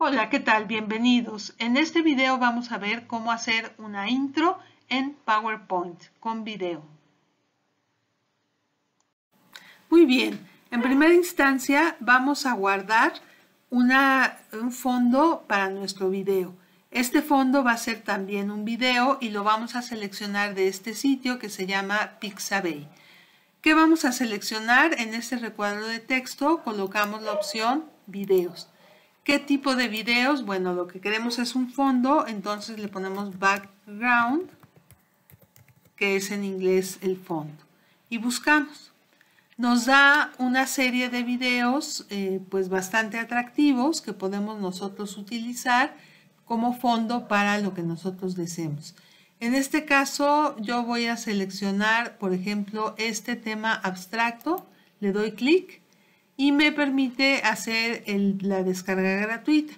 Hola, ¿qué tal? Bienvenidos. En este video vamos a ver cómo hacer una intro en PowerPoint con video. Muy bien, en primera instancia vamos a guardar un fondo para nuestro video. Este fondo va a ser también un video y lo vamos a seleccionar de este sitio que se llama Pixabay. ¿Qué vamos a seleccionar? En este recuadro de texto colocamos la opción videos. ¿Qué tipo de videos? Bueno, lo que queremos es un fondo, entonces le ponemos background, que es en inglés el fondo. Y buscamos. Nos da una serie de videos eh, pues bastante atractivos que podemos nosotros utilizar como fondo para lo que nosotros deseemos. En este caso yo voy a seleccionar, por ejemplo, este tema abstracto, le doy clic y me permite hacer la descarga gratuita.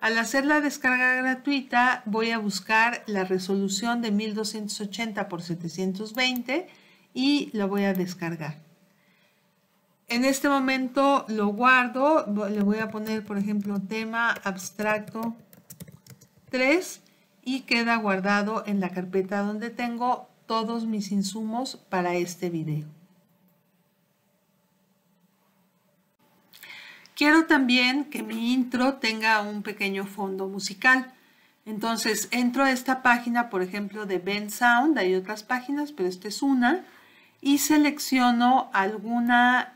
Al hacer la descarga gratuita voy a buscar la resolución de 1280 x 720 y lo voy a descargar. En este momento lo guardo, le voy a poner por ejemplo tema abstracto 3 y queda guardado en la carpeta donde tengo todos mis insumos para este video. Quiero también que mi intro tenga un pequeño fondo musical. Entonces entro a esta página, por ejemplo, de Ben Sound, hay otras páginas, pero esta es una, y selecciono alguna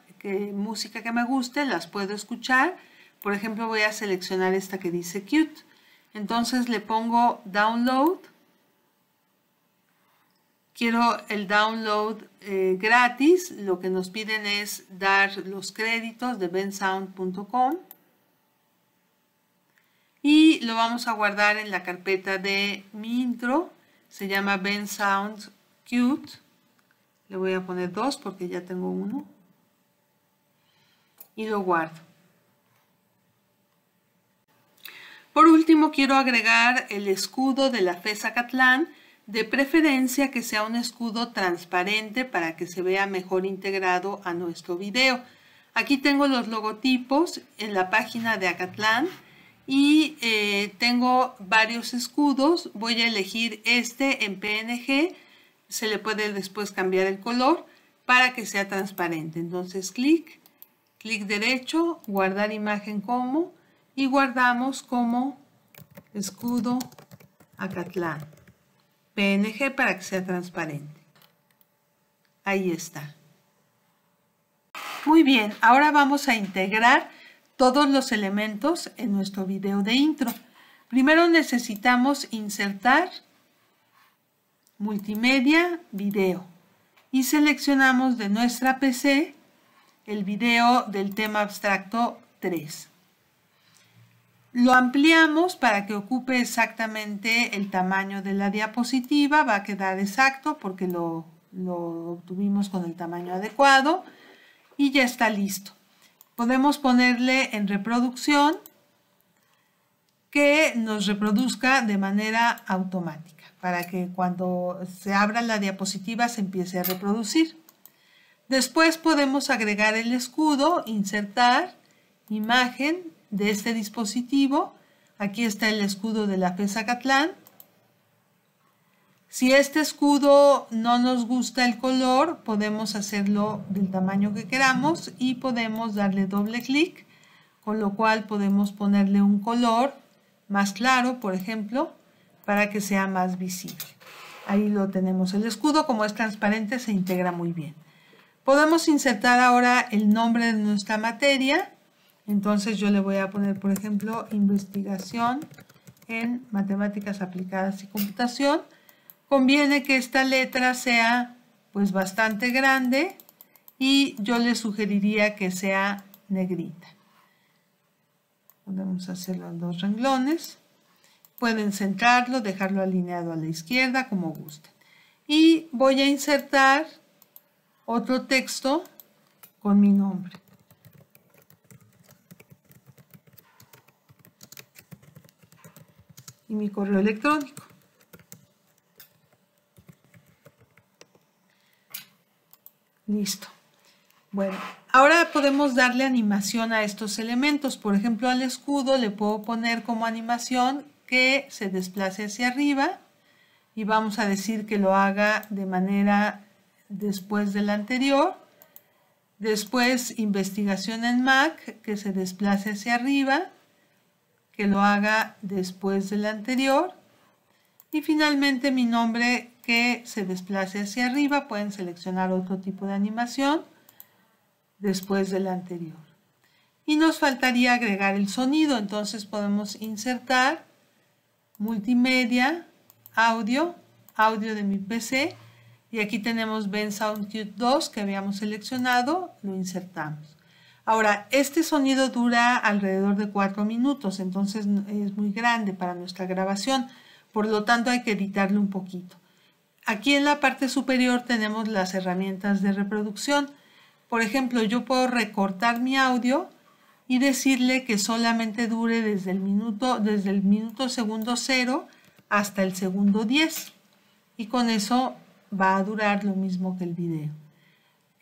música que me guste, las puedo escuchar. Por ejemplo, voy a seleccionar esta que dice Cute. Entonces le pongo download. Quiero el download eh, gratis. Lo que nos piden es dar los créditos de bensound.com. Y lo vamos a guardar en la carpeta de mi intro. Se llama bensound cute. Le voy a poner dos porque ya tengo uno. Y lo guardo. Por último, quiero agregar el escudo de la FESA Catlán, de preferencia que sea un escudo transparente para que se vea mejor integrado a nuestro video. Aquí tengo los logotipos en la página de Acatlán y eh, tengo varios escudos. Voy a elegir este en PNG. Se le puede después cambiar el color para que sea transparente. Entonces clic, clic derecho, guardar imagen como y guardamos como escudo Acatlán. PNG para que sea transparente. Ahí está. Muy bien, ahora vamos a integrar todos los elementos en nuestro video de intro. Primero necesitamos insertar multimedia, video y seleccionamos de nuestra PC el video del tema abstracto 3. Lo ampliamos para que ocupe exactamente el tamaño de la diapositiva. Va a quedar exacto porque lo, obtuvimos con el tamaño adecuado. Y ya está listo. Podemos ponerle en reproducción que nos reproduzca de manera automática para que cuando se abra la diapositiva se empiece a reproducir. Después podemos agregar el escudo, insertar, imagen, de este dispositivo. Aquí está el escudo de la FESA Catlán. Si este escudo no nos gusta el color, podemos hacerlo del tamaño que queramos y podemos darle doble clic, con lo cual podemos ponerle un color más claro, por ejemplo, para que sea más visible. Ahí lo tenemos el escudo, como es transparente se integra muy bien. Podemos insertar ahora el nombre de nuestra materia entonces yo le voy a poner, por ejemplo, investigación en matemáticas aplicadas y computación. Conviene que esta letra sea pues bastante grande y yo le sugeriría que sea negrita. Podemos hacerlo en dos renglones. Pueden centrarlo, dejarlo alineado a la izquierda como gusten. Y voy a insertar otro texto con mi nombre. Mi correo electrónico. Listo. Bueno, Ahora podemos darle animación a estos elementos. Por ejemplo, al escudo le puedo poner como animación que se desplace hacia arriba y vamos a decir que lo haga de manera después del anterior. Después, investigación en Mac, que se desplace hacia arriba, que lo haga después del anterior. Y finalmente mi nombre que se desplace hacia arriba. Pueden seleccionar otro tipo de animación después del anterior. Y nos faltaría agregar el sonido. Entonces podemos insertar multimedia, audio, audio de mi PC y aquí tenemos Ben SoundCube 2 que habíamos seleccionado, lo insertamos. Ahora, este sonido dura alrededor de 4 minutos, entonces es muy grande para nuestra grabación, por lo tanto hay que editarlo un poquito. Aquí en la parte superior tenemos las herramientas de reproducción. Por ejemplo, yo puedo recortar mi audio y decirle que solamente dure desde el minuto, desde el minuto segundo 0 hasta el segundo 10 y con eso va a durar lo mismo que el video.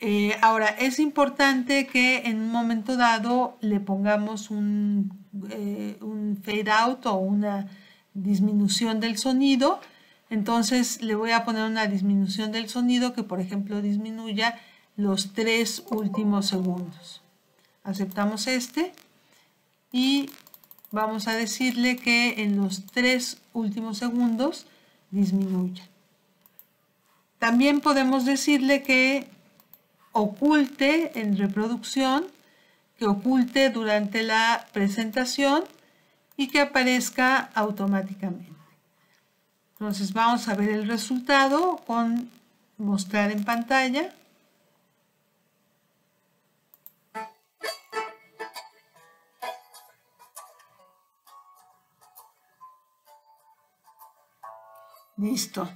Eh, ahora, es importante que en un momento dado le pongamos eh, un fade out o una disminución del sonido. Entonces le voy a poner una disminución del sonido que, por ejemplo, disminuya los tres últimos segundos. Aceptamos este y vamos a decirle que en los tres últimos segundos disminuya. También podemos decirle que oculte en reproducción, que oculte durante la presentación y que aparezca automáticamente. Entonces vamos a ver el resultado con mostrar en pantalla. Listo.